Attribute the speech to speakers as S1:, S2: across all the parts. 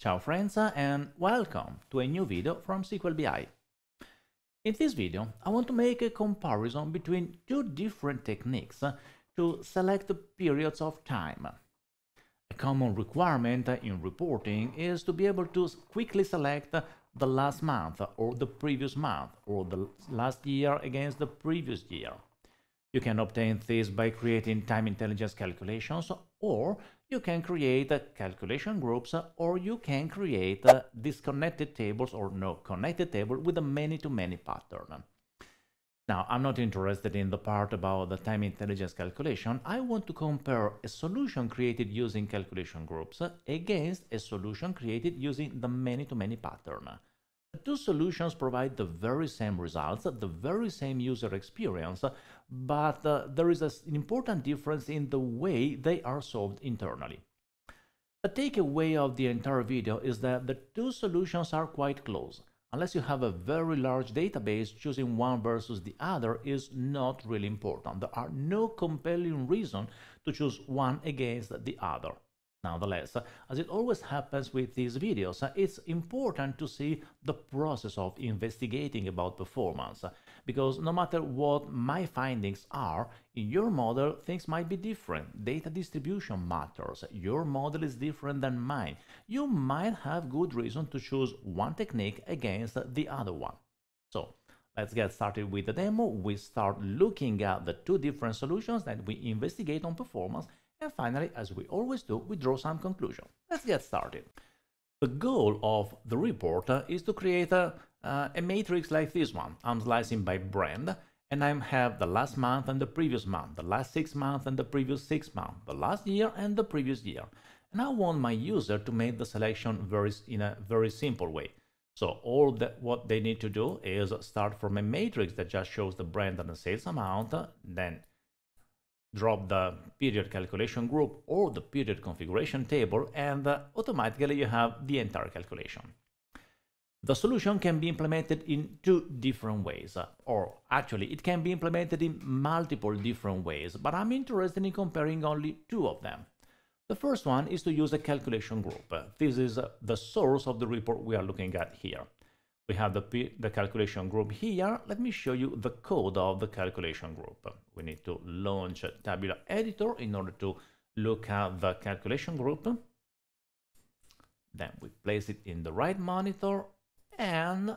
S1: Ciao friends and welcome to a new video from SQLBI. In this video, I want to make a comparison between two different techniques to select periods of time. A common requirement in reporting is to be able to quickly select the last month or the previous month or the last year against the previous year. You can obtain this by creating time intelligence calculations or you can create calculation groups uh, or you can create uh, disconnected tables or no connected table with a many-to-many -many pattern. Now, I'm not interested in the part about the time intelligence calculation. I want to compare a solution created using calculation groups uh, against a solution created using the many-to-many -many pattern. The two solutions provide the very same results, the very same user experience, but uh, there is an important difference in the way they are solved internally. The takeaway of the entire video is that the two solutions are quite close. Unless you have a very large database, choosing one versus the other is not really important. There are no compelling reason to choose one against the other. Nonetheless, as it always happens with these videos, it's important to see the process of investigating about performance, because no matter what my findings are, in your model things might be different. Data distribution matters. Your model is different than mine. You might have good reason to choose one technique against the other one. So, let's get started with the demo. We start looking at the two different solutions that we investigate on performance and finally, as we always do, we draw some conclusion. Let's get started. The goal of the report uh, is to create a, uh, a matrix like this one. I'm slicing by brand, and I have the last month and the previous month, the last six months and the previous six months, the last year and the previous year. And I want my user to make the selection very, in a very simple way. So all that what they need to do is start from a matrix that just shows the brand and the sales amount, then drop the period calculation group or the period configuration table and uh, automatically you have the entire calculation. The solution can be implemented in two different ways, uh, or actually it can be implemented in multiple different ways, but I'm interested in comparing only two of them. The first one is to use a calculation group. This is uh, the source of the report we are looking at here. We have the, the calculation group here. Let me show you the code of the calculation group. We need to launch Tabular Editor in order to look at the calculation group. Then we place it in the right monitor and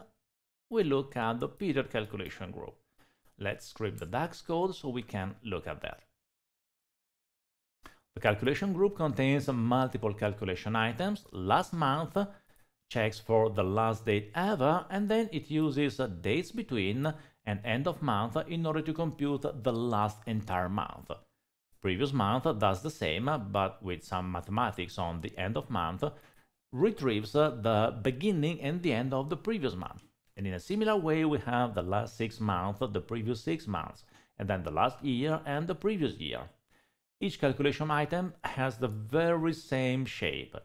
S1: we look at the period calculation group. Let's script the DAX code so we can look at that. The calculation group contains multiple calculation items. Last month, checks for the last date ever, and then it uses dates between and end of month in order to compute the last entire month. Previous month does the same, but with some mathematics on the end of month, retrieves the beginning and the end of the previous month. And in a similar way, we have the last six months, the previous six months, and then the last year and the previous year. Each calculation item has the very same shape.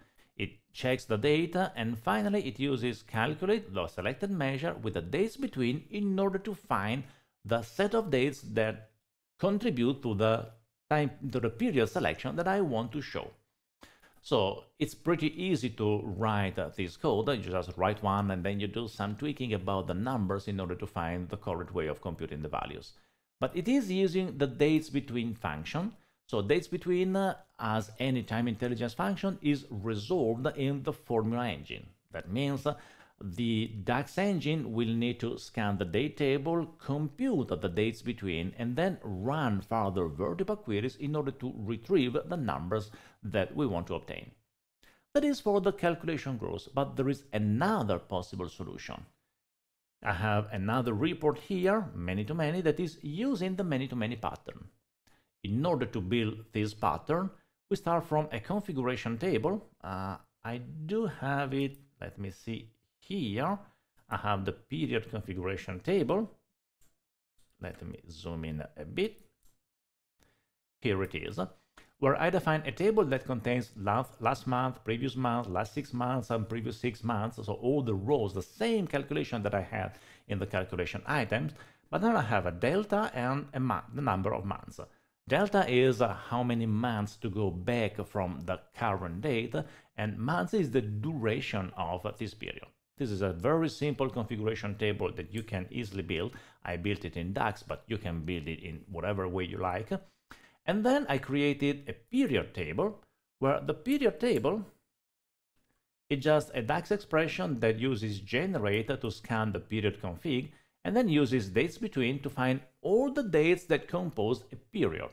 S1: Checks the data and finally it uses calculate the selected measure with the dates between in order to find the set of dates that contribute to the time to the period selection that I want to show. So it's pretty easy to write this code. You just write one and then you do some tweaking about the numbers in order to find the correct way of computing the values. But it is using the dates between function so dates between uh, as any time intelligence function is resolved in the formula engine. That means uh, the DAX engine will need to scan the date table, compute the dates between, and then run further VertiPaq queries in order to retrieve the numbers that we want to obtain. That is for the calculation groups, but there is another possible solution. I have another report here, many-to-many, -many, that is using the many-to-many -many pattern. In order to build this pattern, we start from a configuration table. Uh, I do have it, let me see here. I have the period configuration table. Let me zoom in a bit. Here it is, where I define a table that contains last, last month, previous month, last six months, and previous six months. So all the rows, the same calculation that I had in the calculation items, but now I have a delta and a month, the number of months. Delta is uh, how many months to go back from the current date, and months is the duration of this period. This is a very simple configuration table that you can easily build. I built it in DAX, but you can build it in whatever way you like. And then I created a period table where the period table is just a DAX expression that uses generator to scan the period config and then uses dates between to find all the dates that compose a period.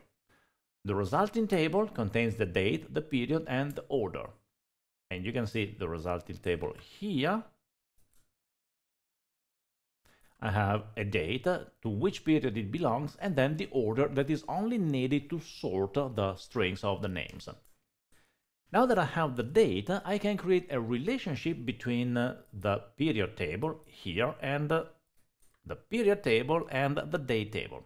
S1: The resulting table contains the date, the period, and the order. And you can see the resulting table here. I have a date to which period it belongs and then the order that is only needed to sort the strings of the names. Now that I have the data, I can create a relationship between uh, the period table here and uh, the period table and the date table.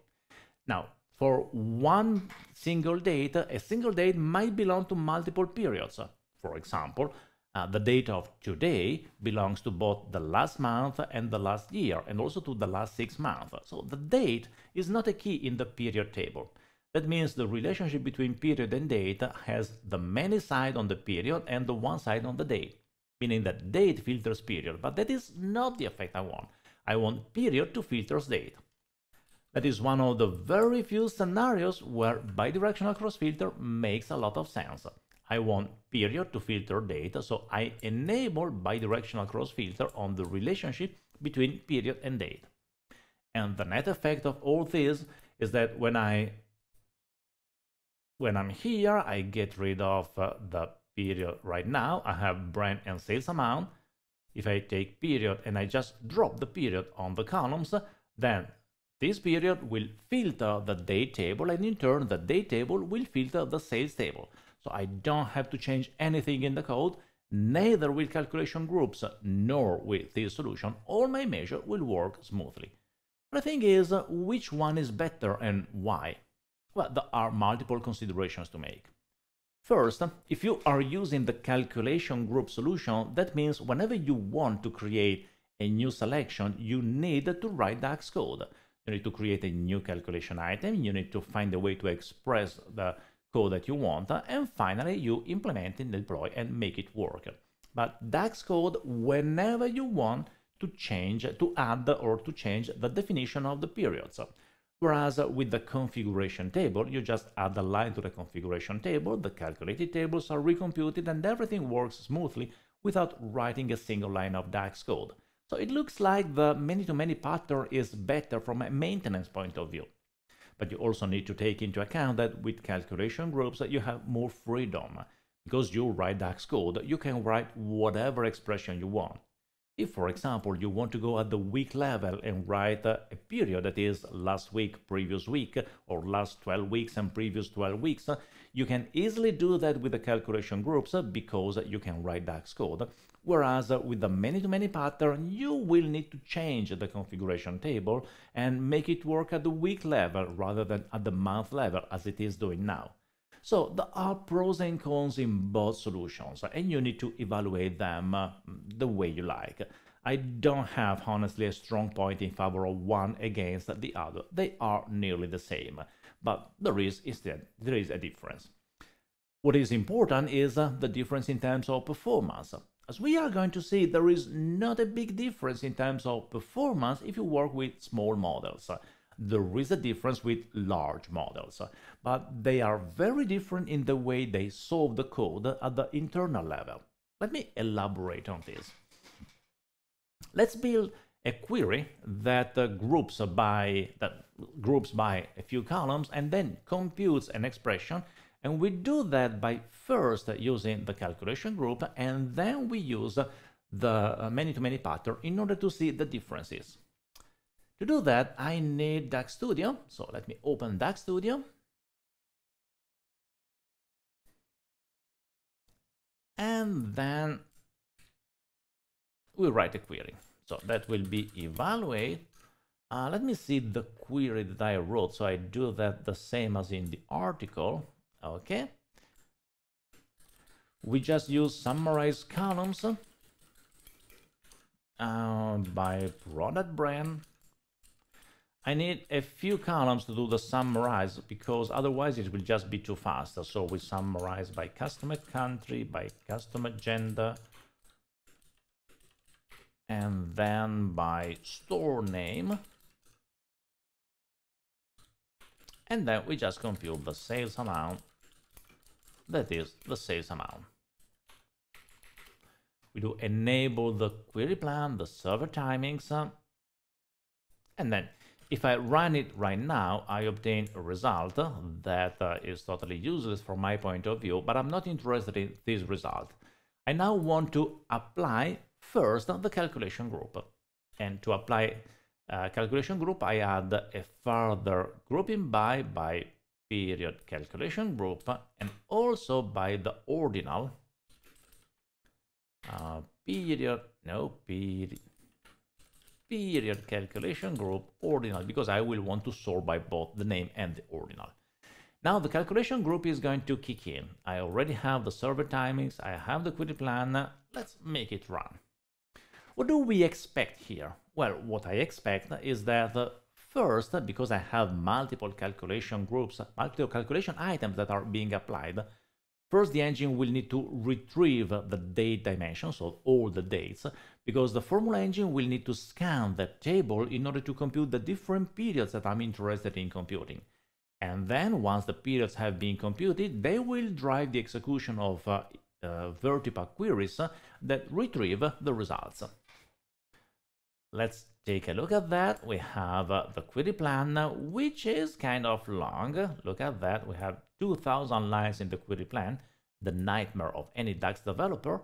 S1: Now, for one single date, a single date might belong to multiple periods. For example, uh, the date of today belongs to both the last month and the last year, and also to the last six months. So the date is not a key in the period table. That means the relationship between period and date has the many side on the period and the one side on the date, meaning that date filters period, but that is not the effect I want. I want period to filter date. That is one of the very few scenarios where bidirectional cross filter makes a lot of sense. I want period to filter data, so I enable bidirectional cross filter on the relationship between period and date. And the net effect of all this is that when I when I'm here, I get rid of uh, the period right now. I have brand and sales amount. If I take period and I just drop the period on the columns, then this period will filter the date table and in turn the date table will filter the sales table. So I don't have to change anything in the code, neither with calculation groups nor with this solution. All my measure will work smoothly. The thing is, which one is better and why? Well, there are multiple considerations to make. First, if you are using the calculation group solution, that means whenever you want to create a new selection, you need to write DAX code. You need to create a new calculation item, you need to find a way to express the code that you want, and finally you implement and deploy and make it work. But DAX code, whenever you want to change, to add or to change the definition of the periods. Whereas with the configuration table, you just add a line to the configuration table, the calculated tables are recomputed, and everything works smoothly without writing a single line of DAX code. So it looks like the many-to-many -many pattern is better from a maintenance point of view. But you also need to take into account that with calculation groups you have more freedom. Because you write DAX code, you can write whatever expression you want. If, for example, you want to go at the week level and write a period that is last week, previous week, or last 12 weeks and previous 12 weeks, you can easily do that with the calculation groups uh, because you can write DAX code. Whereas uh, with the many-to-many -many pattern, you will need to change the configuration table and make it work at the week level rather than at the month level as it is doing now. So there are pros and cons in both solutions, and you need to evaluate them uh, the way you like. I don't have, honestly, a strong point in favor of one against the other. They are nearly the same, but there is instead there is a difference. What is important is uh, the difference in terms of performance. As we are going to see, there is not a big difference in terms of performance if you work with small models. There is a difference with large models, but they are very different in the way they solve the code at the internal level. Let me elaborate on this. Let's build a query that uh, groups by that groups by a few columns and then computes an expression and we do that by first using the calculation group and then we use the many-to-many -many pattern in order to see the differences. To do that, I need DAX Studio. So let me open DAX Studio. And then we write a query. So that will be evaluate. Uh, let me see the query that I wrote. So I do that the same as in the article. Okay. We just use summarize columns uh, by product brand I need a few columns to do the summarize because otherwise it will just be too fast. So we summarize by customer country, by customer gender, and then by store name. And then we just compute the sales amount, that is the sales amount. We do enable the query plan, the server timings, and then if I run it right now, I obtain a result that uh, is totally useless from my point of view, but I'm not interested in this result. I now want to apply first the calculation group. And to apply uh, calculation group, I add a further grouping by by period calculation group and also by the ordinal uh, period, no, period, period calculation group ordinal because I will want to sort by both the name and the ordinal. Now the calculation group is going to kick in. I already have the server timings, I have the query plan, let's make it run. What do we expect here? Well, what I expect is that uh, first, because I have multiple calculation groups, multiple calculation items that are being applied, First, the engine will need to retrieve the date dimension, so all the dates, because the formula engine will need to scan the table in order to compute the different periods that I'm interested in computing. And then, once the periods have been computed, they will drive the execution of uh, uh, VertiPaq queries that retrieve the results. Let's take a look at that. We have uh, the query plan, which is kind of long. Look at that. We have 2000 lines in the query plan, the nightmare of any DAX developer.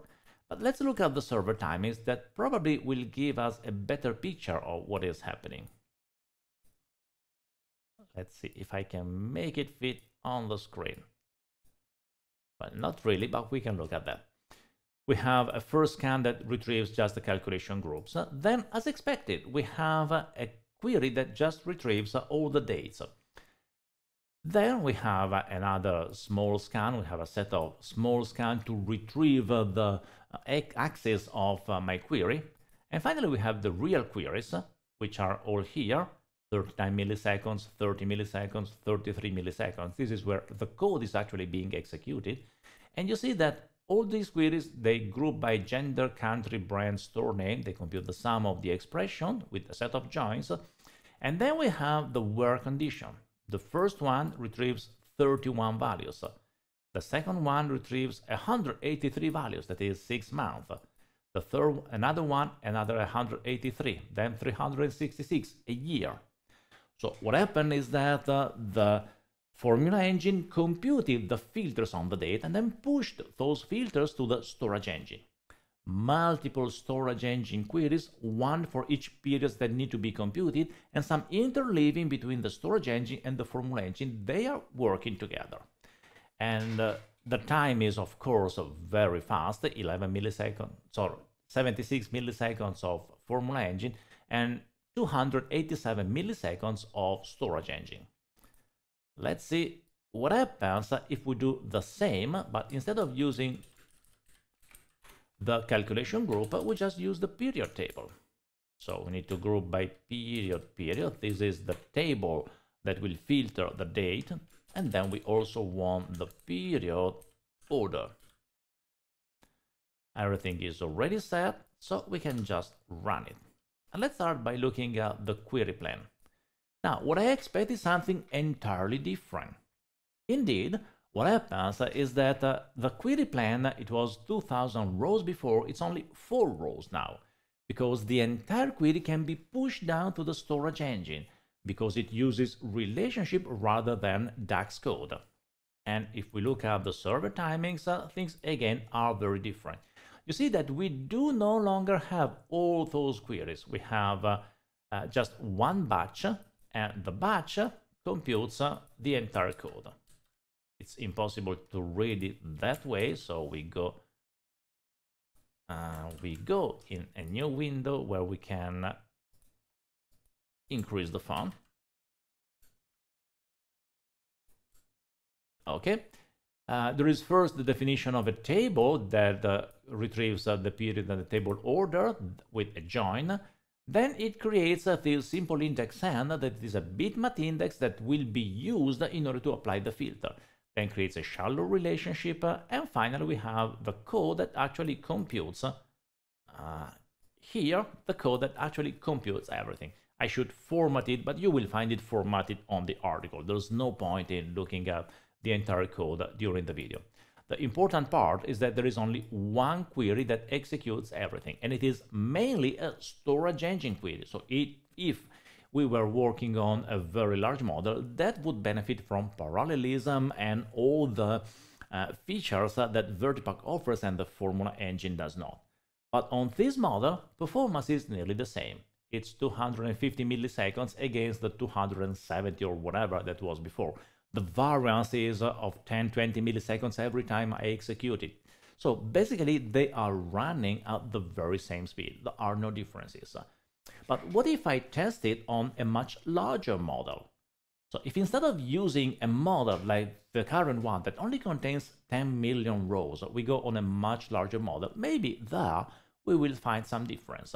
S1: But let's look at the server timings that probably will give us a better picture of what is happening. Let's see if I can make it fit on the screen. Well, not really, but we can look at that. We have a first scan that retrieves just the calculation groups. Then, as expected, we have a query that just retrieves all the dates. Then we have another small scan. We have a set of small scan to retrieve the axis of uh, my query. And finally, we have the real queries, which are all here, 39 milliseconds, 30 milliseconds, 33 milliseconds. This is where the code is actually being executed. And you see that all these queries, they group by gender, country, brand, store name. They compute the sum of the expression with a set of joins. And then we have the where condition. The first one retrieves 31 values. The second one retrieves 183 values, that is 6 months. The third, another one, another 183, then 366, a year. So what happened is that uh, the Formula Engine computed the filters on the data and then pushed those filters to the storage engine multiple storage engine queries, one for each period that need to be computed, and some interleaving between the storage engine and the formula engine. They are working together. And uh, the time is, of course, very fast, 11 milliseconds, sorry, 76 milliseconds of formula engine and 287 milliseconds of storage engine. Let's see what happens if we do the same, but instead of using the calculation group, we just use the period table. So we need to group by period period. This is the table that will filter the date. And then we also want the period order. Everything is already set, so we can just run it. And let's start by looking at the query plan. Now, what I expect is something entirely different. Indeed, what happens is that uh, the query plan, it was 2000 rows before, it's only 4 rows now, because the entire query can be pushed down to the storage engine, because it uses relationship rather than DAX code. And if we look at the server timings, uh, things again are very different. You see that we do no longer have all those queries. We have uh, uh, just one batch, and the batch computes uh, the entire code. It's impossible to read it that way so we go uh, we go in a new window where we can increase the font. Okay. Uh, there is first the definition of a table that uh, retrieves uh, the period and the table order with a join Then it creates a this simple index n that is a bitmap index that will be used in order to apply the filter. Then creates a shallow relationship, and finally we have the code that actually computes uh, here, the code that actually computes everything. I should format it, but you will find it formatted on the article. There's no point in looking at the entire code during the video. The important part is that there is only one query that executes everything, and it is mainly a storage engine query. So it, if we were working on a very large model, that would benefit from parallelism and all the uh, features that VertiPaq offers and the Formula engine does not. But on this model, performance is nearly the same. It's 250 milliseconds against the 270 or whatever that was before the variance is of 10-20 milliseconds every time I execute it. So basically they are running at the very same speed. There are no differences. But what if I test it on a much larger model? So if instead of using a model like the current one that only contains 10 million rows, we go on a much larger model, maybe there we will find some difference.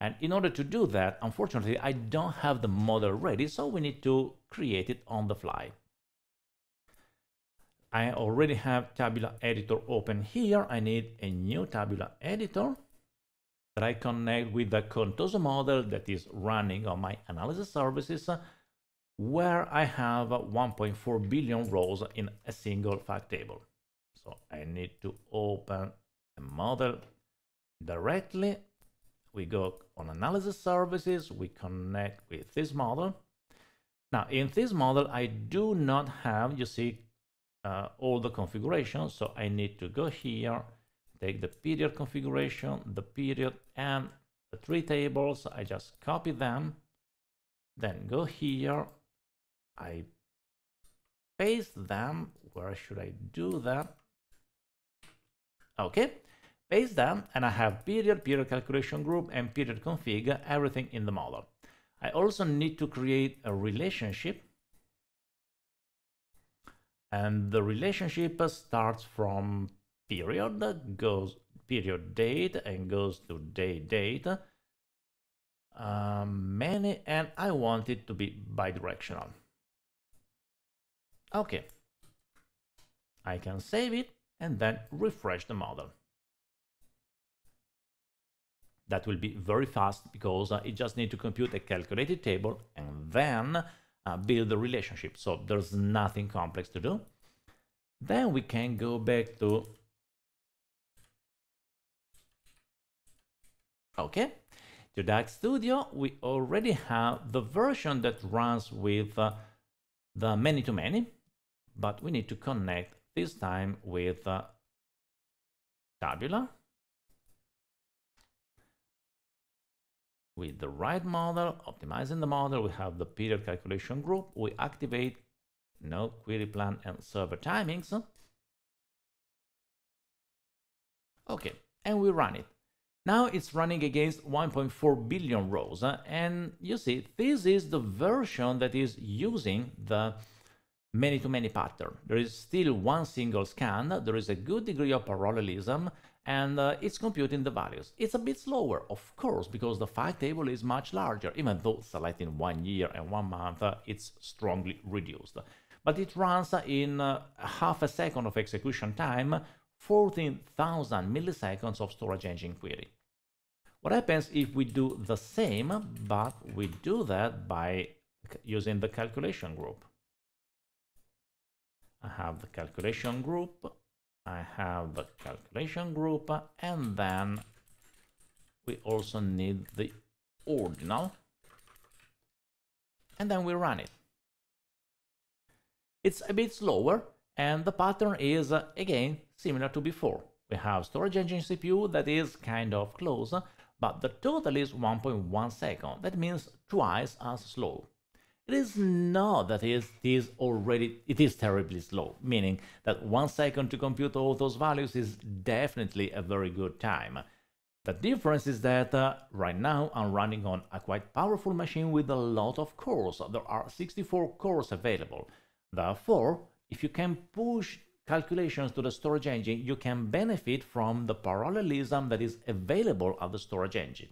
S1: And in order to do that, unfortunately, I don't have the model ready, so we need to create it on the fly. I already have Tabular Editor open here. I need a new Tabular Editor that I connect with the Contoso model that is running on my analysis services, uh, where I have 1.4 billion rows in a single fact table. So I need to open a model directly. We go on analysis services, we connect with this model. Now in this model, I do not have, you see, uh, all the configurations. So I need to go here, take the period configuration, the period and the three tables. I just copy them, then go here. I paste them. Where should I do that? Okay, paste them and I have period, period calculation group and period config, everything in the model. I also need to create a relationship and the relationship starts from period goes period date and goes to day date. Um, many and I want it to be bidirectional. Okay. I can save it and then refresh the model. That will be very fast because uh, it just need to compute a calculated table and then uh, build the relationship. So there's nothing complex to do. Then we can go back to okay to DAX Studio. We already have the version that runs with uh, the many-to-many, -many, but we need to connect this time with uh, Tabular with the right model, optimizing the model, we have the period calculation group, we activate no query plan and server timings. Okay, and we run it. Now it's running against 1.4 billion rows, uh, and you see, this is the version that is using the many-to-many -many pattern. There is still one single scan, there is a good degree of parallelism, and uh, it's computing the values. It's a bit slower, of course, because the fact table is much larger, even though selecting one year and one month, uh, it's strongly reduced. But it runs in uh, half a second of execution time, 14,000 milliseconds of storage engine query. What happens if we do the same, but we do that by using the calculation group? I have the calculation group I have the calculation group and then we also need the ordinal and then we run it. It's a bit slower and the pattern is again similar to before. We have storage engine CPU that is kind of close, but the total is 1.1 second. That means twice as slow. It is not that it is already, it is terribly slow, meaning that one second to compute all those values is definitely a very good time. The difference is that uh, right now I'm running on a quite powerful machine with a lot of cores. There are 64 cores available. Therefore, if you can push calculations to the storage engine, you can benefit from the parallelism that is available at the storage engine.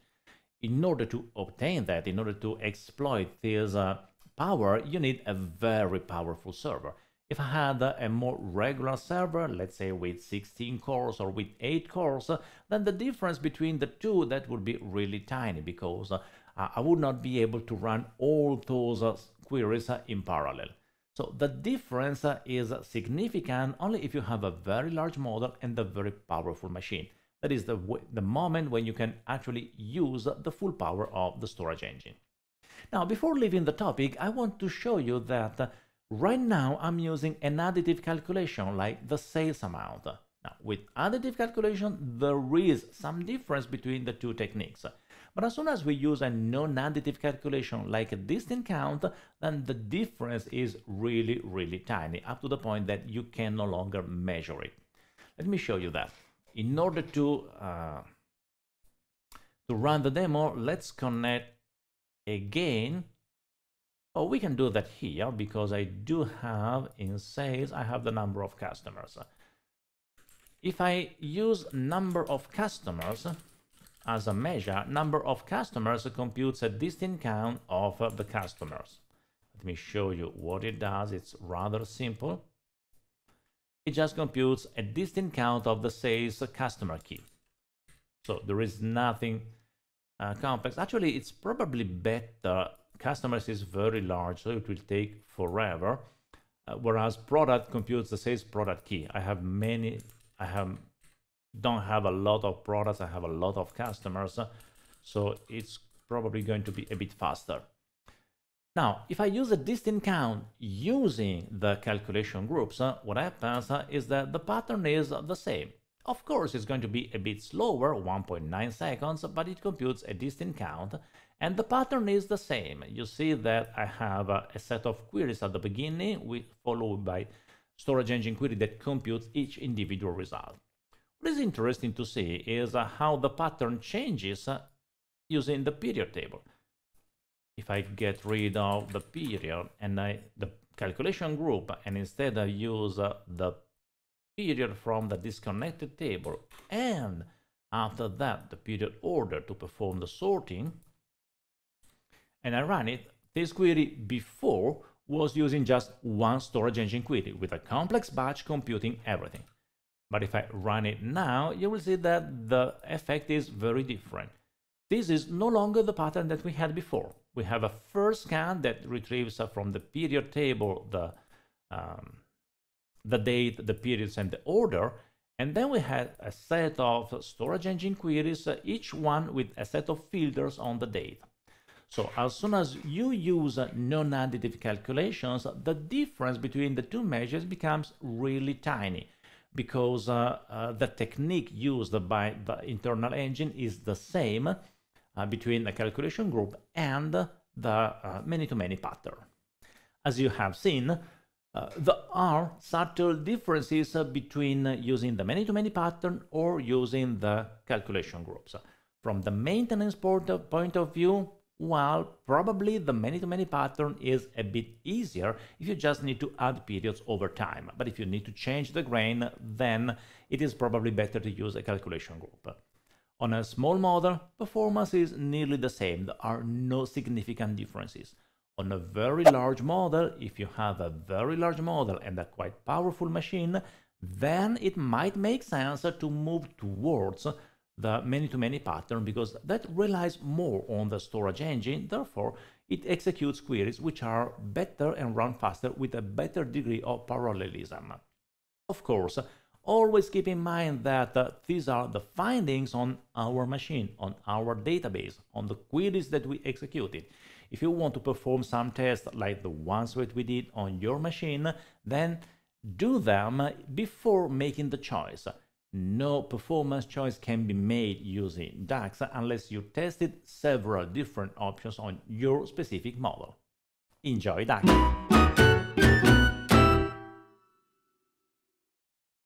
S1: in order to obtain that, in order to exploit this uh, power, you need a very powerful server. If I had a more regular server, let's say with 16 cores or with 8 cores, then the difference between the two, that would be really tiny because uh, I would not be able to run all those uh, queries uh, in parallel. So the difference is significant only if you have a very large model and a very powerful machine. That is the, the moment when you can actually use the full power of the storage engine. Now, before leaving the topic, I want to show you that right now I'm using an additive calculation like the sales amount. Now, with additive calculation, there is some difference between the two techniques. But as soon as we use a non-additive calculation like a distinct count, then the difference is really, really tiny, up to the point that you can no longer measure it. Let me show you that. In order to, uh, to run the demo, let's connect again. Oh, we can do that here because I do have in sales, I have the number of customers. If I use number of customers as a measure, number of customers computes a distinct count of the customers. Let me show you what it does. It's rather simple. It just computes a distinct count of the sales customer key. So there is nothing uh, complex. Actually, it's probably better. Customers is very large, so it will take forever. Uh, whereas product computes the sales product key. I have many, I have don't have a lot of products, I have a lot of customers, so it's probably going to be a bit faster. Now, if I use a distinct count using the calculation groups, uh, what happens uh, is that the pattern is the same. Of course, it's going to be a bit slower, 1.9 seconds, but it computes a distinct count, and the pattern is the same. You see that I have a, set of queries at the beginning, followed by storage engine query that computes each individual result. What is interesting to see is how the pattern changes using the period table. If I get rid of the period and I, the calculation group and instead I use the period from the disconnected table and after that the period order to perform the sorting and I run it, this query before was using just one storage engine query with a complex batch computing everything. But if I run it now, you will see that the effect is very different. This is no longer the pattern that we had before. We have a first scan that retrieves from the period table the, um, the date, the periods, and the order. And then we had a set of storage engine queries, uh, each one with a set of filters on the date. So as soon as you use non-additive calculations, the difference between the two measures becomes really tiny because uh, uh, the technique used by the internal engine is the same uh, between the calculation group and the many-to-many -many pattern. As you have seen, uh, there are subtle differences uh, between uh, using the many-to-many -many pattern or using the calculation groups. From the maintenance point of view, well, probably the many-to-many -many pattern is a bit easier if you just need to add periods over time. But if you need to change the grain, then it is probably better to use a calculation group. On a small model, performance is nearly the same. There are no significant differences. On a very large model, if you have a very large model and a quite powerful machine, then it might make sense to move towards the many-to-many -many pattern because that relies more on the storage engine, therefore it executes queries which are better and run faster with a better degree of parallelism. Of course, always keep in mind that uh, these are the findings on our machine, on our database, on the queries that we executed. If you want to perform some tests like the ones that we did on your machine, then do them before making the choice no performance choice can be made using DAX unless you tested several different options on your specific model. Enjoy DAX!